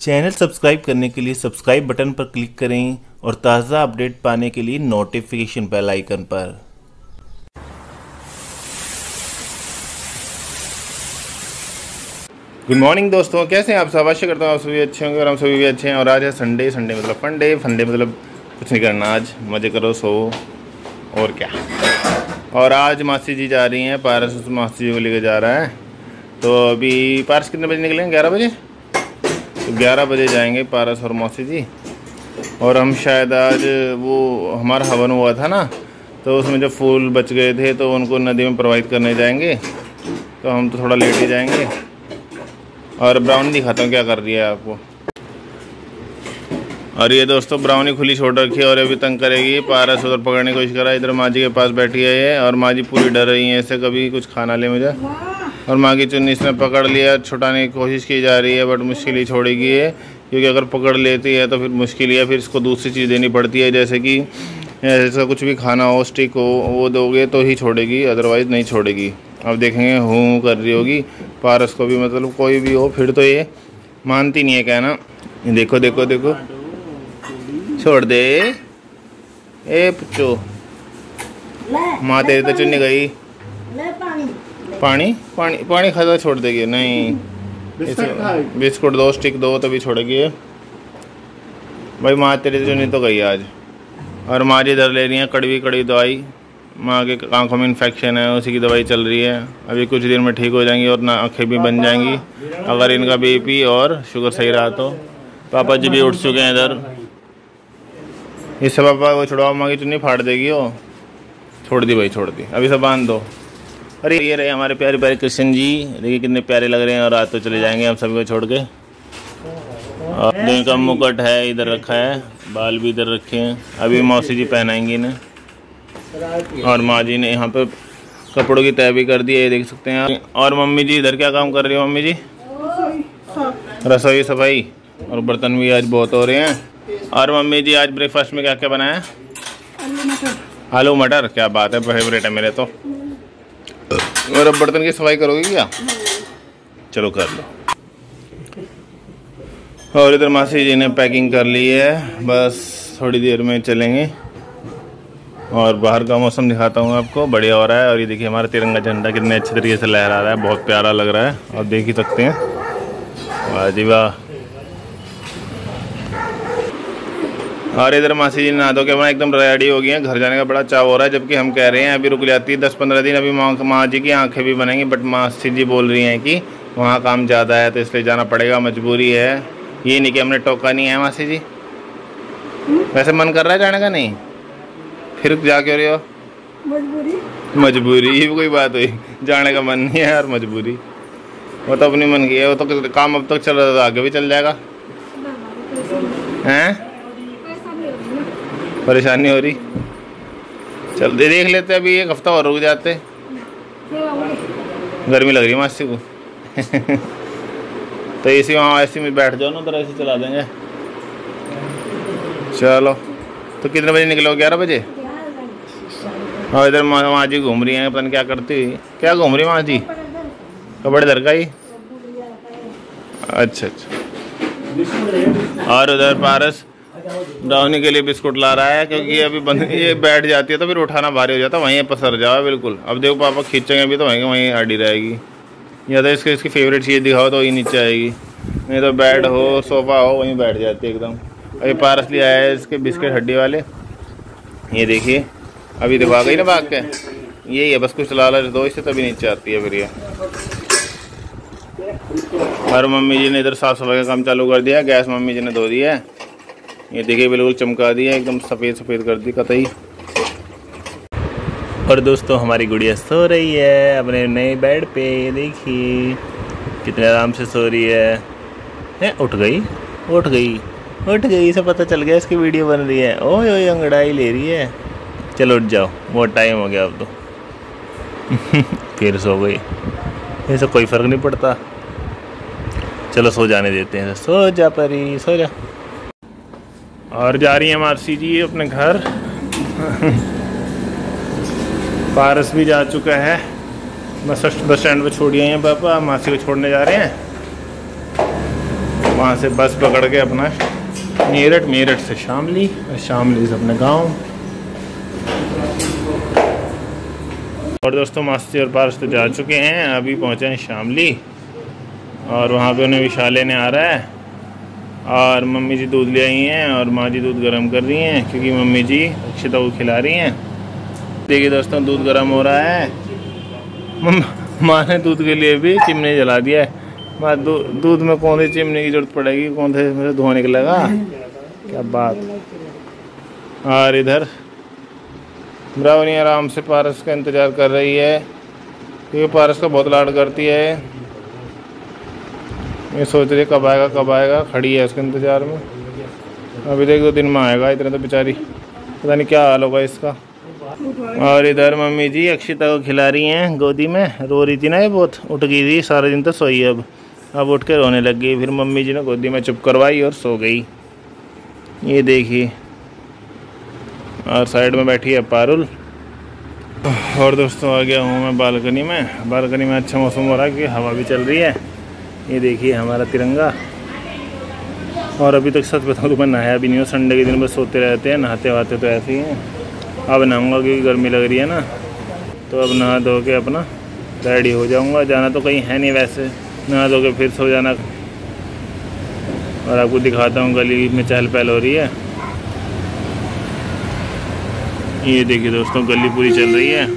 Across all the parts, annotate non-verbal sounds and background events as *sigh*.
Channel subscribe करने के लिए सब्सक्राइब बटन पर क्लिक करें और ताज़ा अपडेट पाने के लिए नोटिफिकेशन बेल आइकन पर। गुड मॉर्निंग दोस्तों, कैसे हैं आप? सब आशा करता हूँ आप सभी अच्छे होंगे और हम सभी भी अच्छे हैं। और आज है संडे संडे मतलब फंडे फंडे मतलब कुछ नहीं करना आज। मज़े करो, सो, और क्या। और आज मासी जी जा रही हैं, पारस मासी जी को लेकर जा रहा है। तो अभी, पारस कितने बजे निकलेंगे? ग्यारह बजे? ग्यारह बजे जाएँगे पारस और मौसी जी। और हम शायद आज वो हमारा हवन हुआ था ना तो उसमें जब फूल बच गए थे तो उनको नदी में प्रवाहित करने जाएँगे। तो हम तो थोड़ा लेट ही जाएँगे। और ब्राउनी दिखाता हूँ क्या कर रही है आपको। और ये दोस्तों, ब्राउनी खुली छोड़ रखी है और अभी तंग करेगी। पारस उधर पकड़ने की कोशिश करा इधर माँ जी के पास बैठी है ये, और माँ जी पूरी डर रही है, ऐसे कभी कुछ खाना ले मुझे। और माँ की चुन्नी इसने पकड़ लिया छुटाने की कोशिश की जा रही है बट मुश्किल ही छोड़ेगी है क्योंकि अगर पकड़ लेती है तो फिर मुश्किल ही फिर इसको दूसरी चीज़ देनी पड़ती है जैसे कि ऐसा कुछ भी खाना हो स्टिक हो वो दोगे तो ही छोड़ेगी अदरवाइज़ नहीं छोड़ेगी। अब देखेंगे हूँ कर रही होगी पारस को भी मतलब कोई भी हो फिर तो ये मानती नहीं है कहना। देखो देखो देखो। छोड़ दे। ए पुच्चो माँ तेरी तो चुन्नी गई। पानी? पानी पानी खाता छोड़ देगी नहीं। बिस्कुट दो स्टिक दो तभी छोड़ेगी ये भाई माँ तेरी चुन्नी तो गई आज। और माँ जी इधर ले रही है कड़वी कड़वी दवाई। माँ के आँखों में इन्फेक्शन है उसी की दवाई चल रही है। अभी कुछ दिन में ठीक हो जाएँगी और ना आँखें भी बन जाएँगी। अगर इनका बीपी और शुगर सही रहा तो। पापा जी भी उठ चुके हैं इधर। इससे पापा वो छुड़ाओ माँ की चुन्नी फाड़ देगी वो छोड़ दी भाई छोड़ दी। अभी सब बाँध दो। अरे ये रहे हमारे प्यारे प्यारे कृष्ण जी। देखिए कितने प्यारे लग रहे हैं और रात तो चले जाएँगे हम सभी को छोड़ के। और इनका मुकुट है इधर रखा है। बाल भी इधर रखे हैं। अभी मौसी जी पहनाएँगी इन्हें। और माँ जी ने यहाँ पे कपड़ों की तय भी कर दी है ये देख सकते हैं और मम्मी जी इधर क्या काम कर रही है मम्मी जी? रसोई सफ़ाई और बर्तन भी आज बहुत हो रहे हैं। और मम्मी जी आज ब्रेकफास्ट में क्या क्या बनाया? आलू मटर। क्या बात है फेवरेट है मेरे तो। और अब बर्तन की सफ़ाई करोगे क्या? चलो कर लो। और इधर मासी जी ने पैकिंग कर ली है। बस थोड़ी देर में चलेंगे। और बाहर का मौसम दिखाता हूँ आपको। बढ़िया हो रहा है। और ये देखिए हमारा तिरंगा झंडा कितने अच्छे तरीके से लहरा रहा है। बहुत प्यारा लग रहा है। आप देख ही सकते हैं। वाह जी वाह। और इधर मासी जी नहा धो के अपना एकदम रेडी हो गई हैं। घर जाने का बड़ा चाव हो रहा है जबकि हम कह रहे हैं अभी रुक जाती है। दस पंद्रह दिन अभी माँ माँ जी की आँखें भी बनेंगी बट मासी जी बोल रही हैं कि वहाँ काम ज़्यादा है तो इसलिए जाना पड़ेगा मजबूरी है। ये नहीं कि हमने टोका नहीं है मासी जी। वैसे मन कर रहा है जाने का? नहीं। फिर जा क्यों रही हो? मजबूरी। मजबूरी ये कोई बात हुई। जाने का मन नहीं है और मजबूरी। वो तो अपनी मन की है वो तो काम अब तक चल रहा था आगे भी चल जाएगा। हैं? परेशानी हो रही। चल, दे, देख लेते अभी, एक हफ़्ता और रुक जाते। गर्मी लग रही है मासी को। *laughs* तो इसी वहाँ ऐसे में बैठ जाओ ना, उधर ऐसे चला देंगे। चलो तो कितने बजे निकलो ग्यारह बजे? और इधर माँ जी घूम रही हैं, पता नहीं क्या करती हुई। क्या घूम रही माँ जी कपड़े दर का ही? अच्छा अच्छा। और उधर पारस? ब्राउनी के लिए बिस्कुट ला रहा है, क्योंकि अभी बंद ये बैठ जाती है तो फिर उठाना भारी हो जाता है, वहीं पसर जाओ, बिल्कुल। अब देखो पापा खींचेंगे अभी तो वहीं वहीं अड़ी रहेगी। या तो इसके इसकी फेवरेट चीज़ दिखाओ तो वही नीचे आएगी। नहीं तो बेड हो सोफ़ा हो, वहीं बैठ जाती है एकदम। अभी पारस लिया है इसके बिस्किट हड्डी वाले। ये देखिए, अभी देखो आ गई ना भाग के। यही है, बस कुछ लालच दो, इससे तभी नीचे आती है फिर ये। और मम्मी जी ने इधर साफ़ सफ़ाई का काम चालू कर दिया, गैस मम्मी जी ने धो दिया है। ये देखिए, बिल्कुल चमका दिया एकदम सफ़ेद सफ़ेद कर दी कतई। और दोस्तों, हमारी गुड़िया सो रही है, अपने नए बेड पे देखिए, कितने आराम से सो रही है। है, उठ गई उठ गई उठ गई, इसे पता चल गया, इसकी वीडियो बन रही है। ओए ओए, अंगड़ाई ले रही है। चलो, उठ जाओ बहुत टाइम हो गया अब तो। *laughs* फिर सो गई। ऐसे कोई फ़र्क नहीं पड़ता। चलो, सो जाने देते हैं। सो जा परी, सो जा। और जा रही है मारसी जी अपने घर। पारस भी जा चुका है। बस बस स्टैंड पे छोड़ हैं पापा। मासी को छोड़ने जा रहे हैं। वहाँ से बस पकड़ के अपना मेरठ मेरठ से शामली और शामली से अपने गाँव। और दोस्तों मास्ती और पारस तो जा चुके हैं। अभी पहुँचे हैं शामली। और वहाँ पे उन्हें विशाल लेने आ रहा है। और मम्मी जी दूध ले आई हैं और माँ जी दूध गर्म कर रही हैं क्योंकि मम्मी जी अक्षता को खिला रही हैं। देखिए दोस्तों, दूध गर्म हो रहा है। माँ ने दूध के लिए भी चिमनी जला दिया है। माँ दूध में कौन सी चिमनी की ज़रूरत पड़ेगी? कौन से में धुआँ निकलेगा? क्या बात। और इधर ब्राउनी आराम से पारस का इंतज़ार कर रही है। क्योंकि पारस का बहुत लाड करती है। ये सोच रही कब आएगा कब आएगा, खड़ी है उसके इंतज़ार में। अभी देख दो दिन में आएगा, इतना तो बेचारी, पता नहीं क्या हाल होगा इसका। और इधर मम्मी जी, अक्षिता को खिला रही हैं गोदी में, रो रही थी ना ये बहुत, उठ गई थी, सारे दिन तो सोई अब। अब उठ के रोने लग गई, फिर मम्मी जी ने गोदी में चुप करवाई और सो गई। ये देखिए, और साइड में बैठी है पारुल। और दोस्तों, आ गया हूँ मैं बालकनी में। बालकनी में अच्छा मौसम हो रहा है कि हवा भी चल रही है। ये देखिए हमारा तिरंगा। और अभी तक सच बताऊँ तो मैं नहाया भी नहीं हूँ। संडे के दिन बस सोते रहते हैं, नहाते वहाते तो ऐसे ही हैं। अब नहाऊँगा क्योंकि गर्मी लग रही है ना। तो अब नहा धो के अपना रेडी हो जाऊँगा। जाना तो कहीं है नहीं वैसे। नहा धो के फिर सो जाना। और आपको दिखाता हूँ गली में चहल पहल हो रही है। ये देखिए दोस्तों, गली पूरी चल रही है।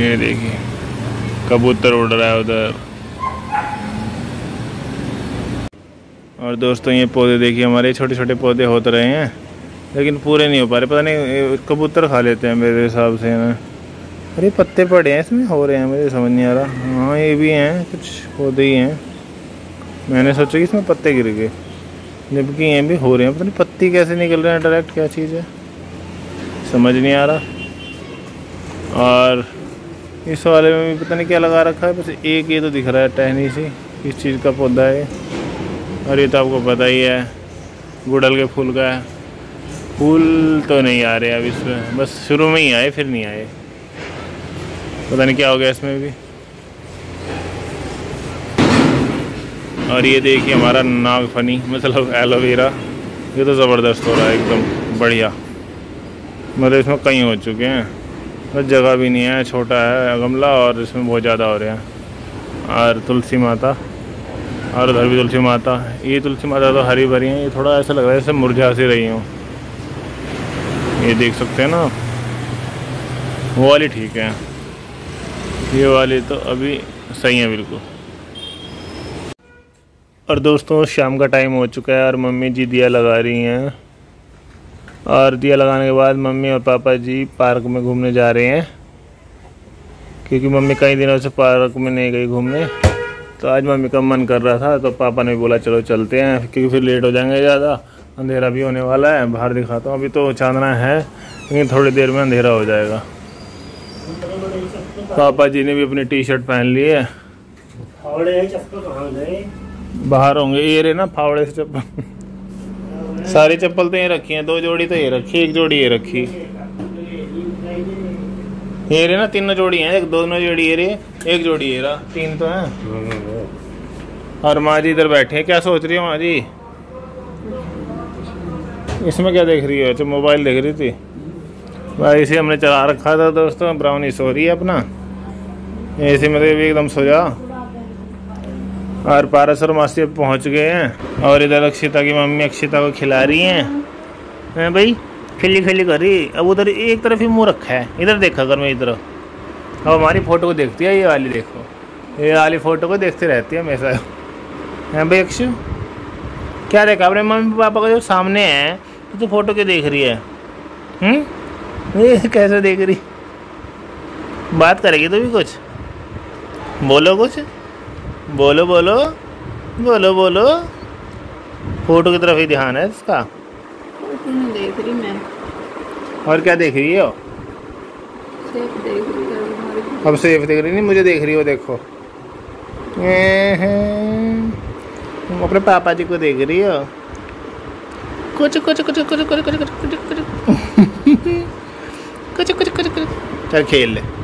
ये देखिए। कबूतर उड़ रहा है उधर। और दोस्तों, ये पौधे देखिए, हमारे छोटे छोटे पौधे होते रहे हैं, लेकिन पूरे नहीं हो पा रहे। पता नहीं कबूतर खा लेते हैं मेरे हिसाब से ना। अरे, पत्ते पड़े हैं इसमें, हो रहे हैं, मुझे समझ नहीं आ रहा। हाँ ये भी हैं, कुछ पौधे ही हैं। मैंने सोचा कि इसमें पत्ते गिर गए। जबकि ये भी हो रहे हैं, पता नहीं पत्ती कैसे निकल रहे हैं, डायरेक्ट क्या चीज़ है? समझ नहीं आ रहा। और इस वाले में भी पता नहीं क्या लगा रखा है, बस एक ये तो दिख रहा है, टहनी सी किस चीज़ का पौधा है। और ये तो आपको पता ही है गुड़ल के फूल का है। फूल तो नहीं आ रहे अब इसमें, बस शुरू में ही आए, फिर नहीं आए। पता नहीं क्या हो गया इसमें भी। और ये देखिए हमारा नागफनी मतलब एलोवेरा ये तो ज़बरदस्त हो रहा है, एकदम बढ़िया। मतलब इसमें कई हो चुके हैं। बस जगह भी नहीं है, छोटा है, गमला और इसमें बहुत ज़्यादा हो रहे हैं। और तुलसी माता, और उधर भी तुलसी माता। ये तुलसी माता तो हरी भरी है, ये थोड़ा ऐसा लग रहा है जैसे मुरझा सी रही हूँ। ये देख सकते हैं ना वो वाली ठीक है। ये वाली तो अभी सही है बिल्कुल। और दोस्तों, शाम का टाइम हो चुका है और मम्मी जी दिया लगा रही हैं। और दिया लगाने के बाद मम्मी और पापा जी पार्क में घूमने जा रहे हैं। क्योंकि मम्मी कई दिनों से पार्क में नहीं गई घूमने। तो आज मम्मी का मन कर रहा था तो पापा ने बोला चलो चलते हैं। क्योंकि फिर लेट हो जाएँगे ज़्यादा। अंधेरा भी होने वाला है बाहर दिखाता हूँ। अभी तो चांदना है लेकिन थोड़ी देर में अंधेरा हो जाएगा। पापा जी ने भी अपनी टी शर्ट पहन ली है। बाहर होंगे ये रे ना फावड़े से चप्पल। सारी चप्पल तो ये रखी है, दो जोड़ी तो ये रखी, एक जोड़ी ये रखी। ये रे ना, तीनों जोड़ी हैं, एक दोनों जोड़ी ये रे एक जोड़ी ये रहा, तीन तो हैं। और माँ जी इधर बैठे हैं, क्या सोच रही हो माँ जी? इसमें क्या देख रही हो अच्छा मोबाइल देख रही थी? भाई, इसे हमने चला रखा था दोस्तों, ब्राउनी सो रही है अपना। ऐसे में तो एकदम सो जा। और पारस और मासी अब पहुँच गए हैं। और इधर अक्षिता की मम्मी अक्षिता को खिला रही हैं। भाई? खिली खिल्ली कर रही। अब उधर एक तरफ़ ही मुँह रखा है। इधर देखा कर मैं इधर। अब हमारी फ़ोटो को देखती है, ये वाली देखो। ये वाली फ़ोटो को देखती रहती है हमेशा। हैं भाई अक्षु? क्या देखा? अपने मम्मी पापा का जो सामने है तो तू फ़ोटो क्यों देख रही है? हम्म? ये कैसे देख रही? बात करेगी तो भी कुछ? बोलो कुछ? बोलो बोलो बोलो बोलो। फ़ोटो की तरफ़ ही ध्यान है इसका। देख रही मैं। और क्या देख रही हो? सेफ़ देख रही अब सेफ़ देख रही नहीं मुझे देख रही हो देखो। तुम अपने पापा जी को देख रही हो? कुछ कुछ कुछ कुछ कुछ कुछ कुछ कुछ। कुछ *laughs* कुछ कुछ कुछ। चल खेल ले।